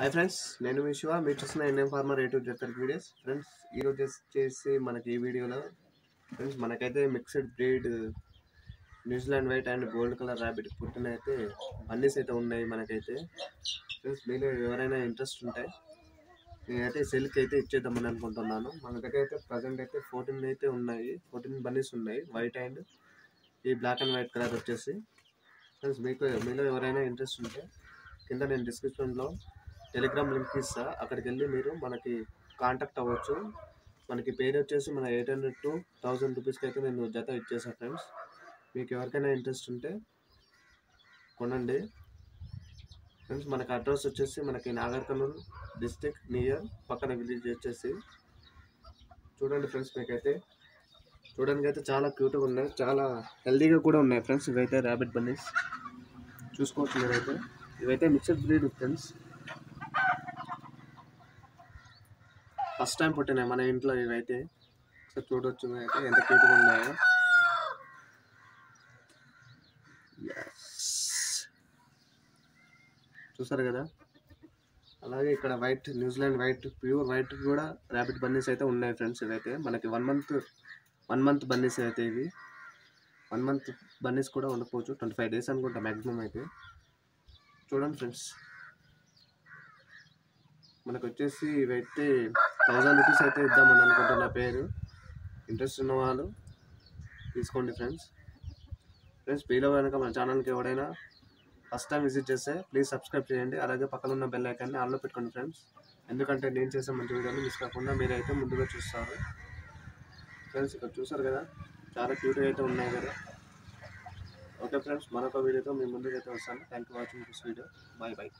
Hi friends నేను మీ శివ. మీరు చూసిన ఎన్ఎం ఫార్మర్ యూట్యూబ్ చెప్తారు వీడియోస్ ఫ్రెండ్స్ ఈరోజు వచ్చేసి మనకి ఈ వీడియోలో ఫ్రెండ్స్ మనకైతే mixed breed New Zealand white and gold colour rabbit పుట్టిన అయితే బన్నీస్ అయితే ఉన్నాయి మనకైతే. ఫ్రెండ్స్ మీలో ఎవరైనా ఇంట్రెస్ట్ ఉంటే నేనైతే సెల్కి అయితే ఇచ్చేద్దామని అనుకుంటున్నాను. మన దగ్గర అయితే ప్రజెంట్ అయితే ఫోర్టీన్ అయితే ఉన్నాయి. ఫోర్టీన్ బన్నీస్ ఉన్నాయి వైట్ అండ్ ఈ బ్లాక్ అండ్ వైట్ కలర్ వచ్చేసి. ఫ్రెండ్స్ మీకు మీలో ఎవరైనా ఇంట్రెస్ట్ ఉంటే కింద నేను డిస్క్రిప్షన్లో టెలిగ్రామ్ లింక్ ఇస్తా. అక్కడికి వెళ్ళి మీరు మనకి కాంటాక్ట్ అవ్వచ్చు. మనకి పేరు వచ్చేసి మన ఎయిట్ హండ్రెడ్ టు థౌజండ్ రూపీస్కి అయితే నేను జత ఇచ్చేసాను ఫ్రెండ్స్. మీకు ఎవరికైనా ఇంట్రెస్ట్ ఉంటే కొనండి. ఫ్రెండ్స్ మనకి అడ్రస్ వచ్చేసి మనకి నాగర్ కర్నూలు డిస్టిక్ నియర్ పక్కన విలేజ్ వచ్చేసి. చూడండి ఫ్రెండ్స్ మీకైతే. చూడడానికి అయితే చాలా క్యూట్గా ఉన్నాయి. చాలా హెల్దీగా కూడా ఉన్నాయి ఫ్రెండ్స్. ఇవైతే ర్యాబిట్ బన్నీస్ చూసుకోవచ్చు మీరైతే. ఇవైతే mixed breed friends. First time పుట్టినాయి మన ఇంట్లో ఇవైతే. ఒకసారి చూడొచ్చు అయితే ఎంత క్యూట్గా ఉన్నాయో. చూసారు కదా? అలాగే ఇక్కడ white New Zealand white pure white కూడా ర్యాపిడ్ బన్నీస్ అయితే ఉన్నాయి ఫ్రెండ్స్ ఇవైతే. మనకి one month one month bunnies అయితే ఇవి. వన్ మంత్ బన్నీస్ కూడా ఉండకపోవచ్చు. ట్వంటీ ఫైవ్ డేస్ అనుకుంటా మ్యాక్సిమం అయితే. చూడండి ఫ్రెండ్స్. మనకు వచ్చేసి ఇవైతే థౌజండ్ రూపీస్ అయితే ఇద్దామని అనుకుంటున్నా పేరు. ఇంట్రెస్ట్ ఉన్న వాళ్ళు తీసుకోండి ఫ్రెండ్స్. ఫ్రెండ్స్ మీలో కనుక మన ఛానల్కి ఎవడైనా ఫస్ట్ టైం విజిట్ చేస్తే ప్లీజ్ సబ్స్క్రైబ్ చేయండి. అలాగే పక్కన ఉన్న బెల్ ఐకాన్ని ఆన్లో పెట్టుకోండి ఫ్రెండ్స్. ఎందుకంటే నేను చేసే మంచి వీడియోని మిస్ కాకుండా మీరైతే ముందుగా చూస్తారు. ఫ్రెండ్స్ ఇక్కడ చూసారు కదా? చాలా క్యూట్గా అయితే ఉన్నాయి కదా? ఓకే ఫ్రెండ్స్ మరొక వీడియోతో మీ ముందుకైతే వస్తాను. Thank you watching this video bye bye